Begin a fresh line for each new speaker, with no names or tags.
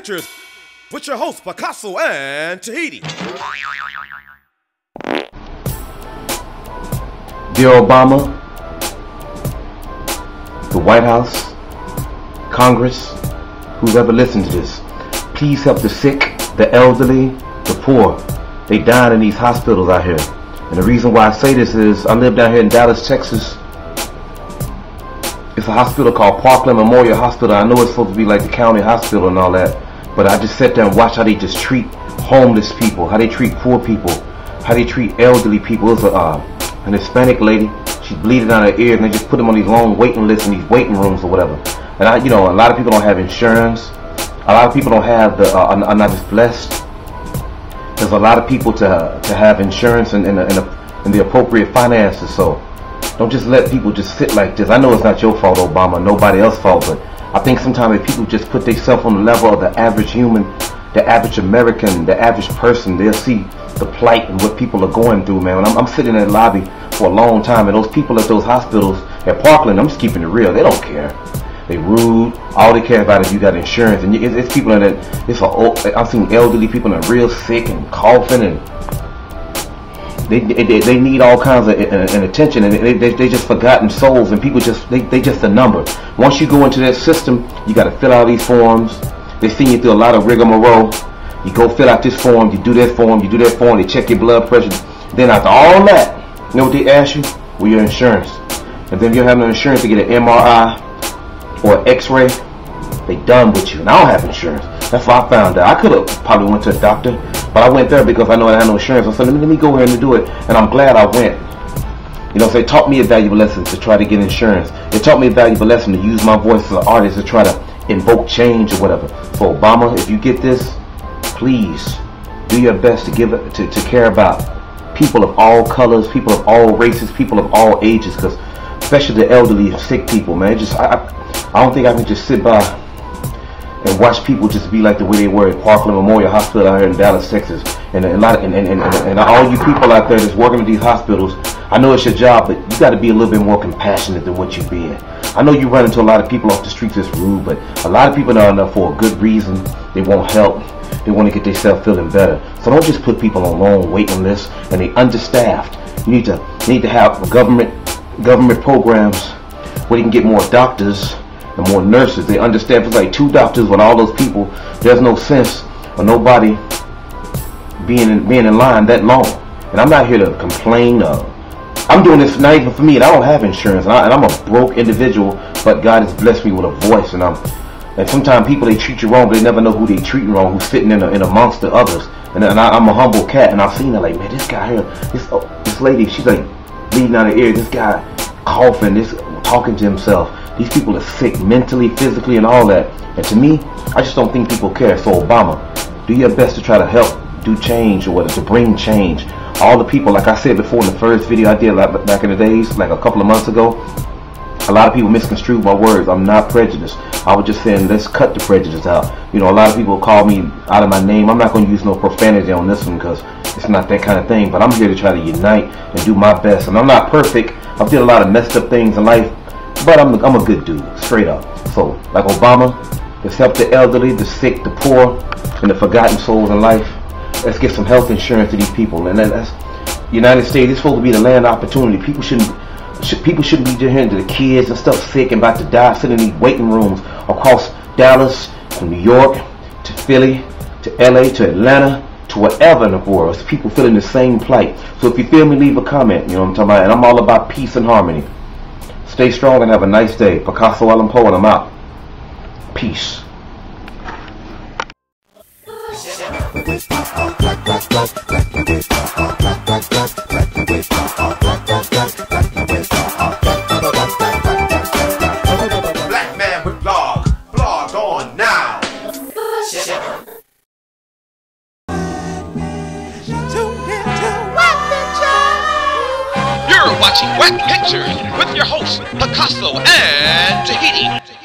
With your hosts Pikahsso and Tahiti.
Dear Obama, the White House, Congress, who's ever listened to this, please help the sick, the elderly, the poor. They dying in these hospitals out here. And the reason why I say this is I live down here in Dallas, Texas. It's a hospital called Parkland Memorial Hospital. I know it's supposed to be like the county hospital and all that. But I just sat there and watch how they just treat homeless people, how they treat poor people, how they treat elderly people. It's a, uh, an Hispanic lady. She's bleeding out her ears and they just put them on these long waiting lists in these waiting rooms or whatever. And I, you know, a lot of people don't have insurance. A lot of people don't have the, uh, are not as blessed. There's a lot of people to to have insurance and, and, and, and the appropriate finances. So don't just let people just sit like this. I know it's not your fault, Obama, nobody else's fault, but I think sometimes if people just put themselves on the level of the average human, the average American, the average person, they'll see the plight and what people are going through, man. I'm, I'm, sitting in the lobby for a long time, and those people at those hospitals at Parkland, I'm just keeping it real. They don't care. They rude. All they care about is you got insurance, and it's, it's people that it's a. I've seen elderly people that are real sick and coughing and they, they, they need all kinds of uh, attention and they, they, they just forgotten souls and people just they, they just a number. Once you go into that system you got to fill out these forms. They send you through a lot of rigmarole. You go fill out this form you do that form you do that form they check your blood pressure. Then after all that you know what they ask you? Well your insurance. And then if you don't have no insurance to get an MRI or x-ray they done with you. And I don't have insurance that's why I found out I could have probably went to a doctor but I went there because I know I had no insurance. I said, let me, let me go ahead and do it. And I'm glad I went. You know, so it taught me a valuable lesson to try to get insurance. It taught me a valuable lesson to use my voice as an artist to try to invoke change or whatever. So Obama, if you get this, please do your best to give it to, to care about people of all colors, people of all races, people of all ages, because especially the elderly and sick people, man. Just I, I don't think I can just sit by and watch people just be like the way they were at Parkland Memorial Hospital out here in Dallas, Texas. And, a lot of, and, and, and, and all you people out there that's working at these hospitals, I know it's your job, but you got to be a little bit more compassionate than what you've been. I know you run into a lot of people off the streets that's rude, but a lot of people are there for a good reason. They want help. They want to get themselves feeling better. So don't just put people on long waiting lists and they understaffed. You need to need to have government government programs where you can get more doctors and more nurses. They understand it's like two doctors with all those people. There's no sense of nobody being in, being in line that long. And I'm not here to complain. Uh, I'm doing this not even for me, and I don't have insurance, and, I, am a broke individual. But God has blessed me with a voice, and I'm. And sometimes people they treat you wrong, but they never know who they treating wrong, who's sitting in, a, in amongst the others. And, and I, am a humble cat, and I've seen that like, man, this guy here, this oh, this lady, she's like bleeding out her ear. This guy coughing, this talking to himself. These people are sick mentally, physically, and all that. And to me, I just don't think people care. So Obama, do your best to try to help do change or whatever, to bring change. All the people, like I said before in the first video I did like, back in the days, like a couple of months ago, a lot of people misconstrued my words. I'm not prejudiced. I was just saying, let's cut the prejudice out. You know, a lot of people call me out of my name. I'm not going to use no profanity on this one because it's not that kind of thing. But I'm here to try to unite and do my best. And I'm not perfect. I've did a lot of messed up things in life. But I'm, I'm a good dude, straight up. So, like Obama, let's help the elderly, the sick, the poor, and the forgotten souls in life. Let's get some health insurance to these people. And that's United States is supposed to be the land of opportunity. People shouldn't should, people shouldn't be hearing to the kids and stuff sick and about to die sitting in these waiting rooms across Dallas to New York to Philly to LA to Atlanta to wherever in the world. It's people feeling the same plight. So if you feel me, leave a comment. You know what I'm talking about? And I'm all about peace and harmony. Stay strong and have a nice day. Pikahsso Allen Poe and I'm out. Peace.
Watching Whack Pictures with your hosts, Pikahsso and Tahiti.